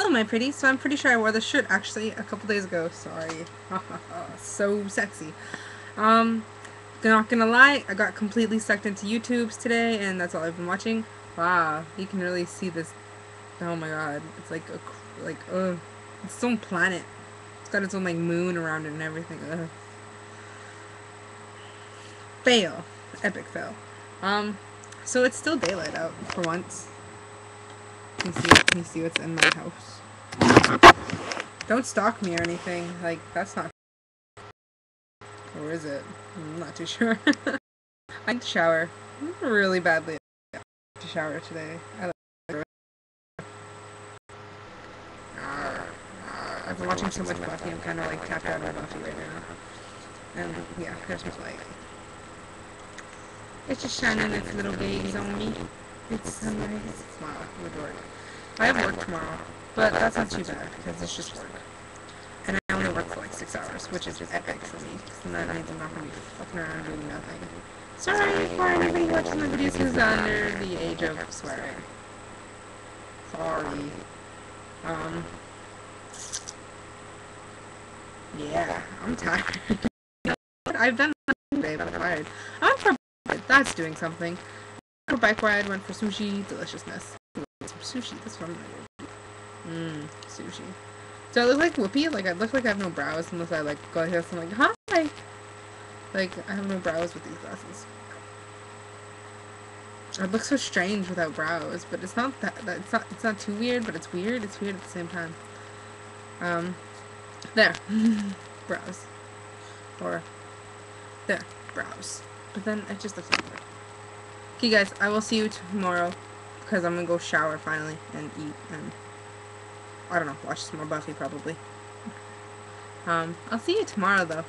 Hello, my pretty. So I'm pretty sure I wore this shirt actually a couple days ago. Sorry. so sexy. Um, not gonna lie, I got completely sucked into YouTube's today, and that's all I've been watching. Wow, you can really see this. Oh my god, it's like a like uh, it's its own planet. It's got its own like moon around it and everything. Ugh. Fail, epic fail. Um, so it's still daylight out for once. Can you see? Can see what's in my house? Don't stalk me or anything. Like that's not. Or is it? I'm not too sure. I need to shower really badly. To shower today. I like ah, I've been watching so much Buffy. I'm kind of like tapped out of Buffy right now. And yeah, here's my light. It's just shining its little gaze on me. It's sunrise. Wow, I'm a dork. I have work tomorrow, but that's not too bad because it's just work. And I only work for like six hours, which is just epic for me. That means I'm not going to be fucking around doing nothing. Sorry for anybody watching the videos who's under the age of swearing. Sorry. Um. Yeah, I'm tired. I've done nothing today, but I'm tired. I'm for that's doing something. For bike ride, went for sushi, deliciousness. Sushi, that's what I'm Mmm, sushi. Do I look like Whoopi? Like, I look like I have no brows unless I, like, go like this and I'm like, hi! Like, I have no brows with these glasses. I look so strange without brows, but it's not that, that it's not it's not too weird, but it's weird. It's weird at the same time. Um, there, brows, or there, brows. But then it just looks weird. Okay, guys, I will see you tomorrow because I'm gonna go shower finally and eat and I don't know, watch some more Buffy probably. Um, I'll see you tomorrow though.